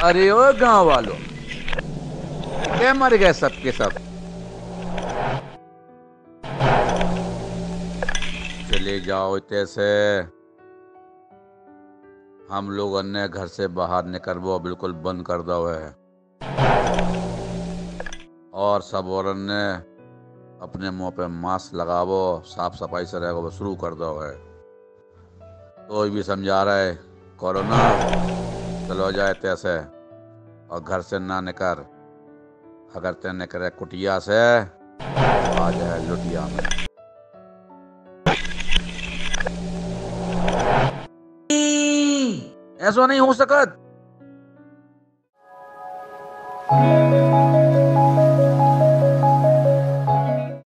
अरे ओ, गाँव वालों। क्या मर गए सबके सब। चले जाओ इतने हम लोग अन्य घर से बाहर निकलबो, बिल्कुल बंद कर दो है। और सब और अन्य अपने मुँह पे मास्क लगावो साफ़ सफ़ाई से रहो शुरू कर दो है। कोई भी समझा रहा है, कोरोना, चलो जाए तैसे और घर से ना निकल। अगर ते निकले कुटिया से, आ जाए लुटिया में। ऐसा नहीं हो सकत।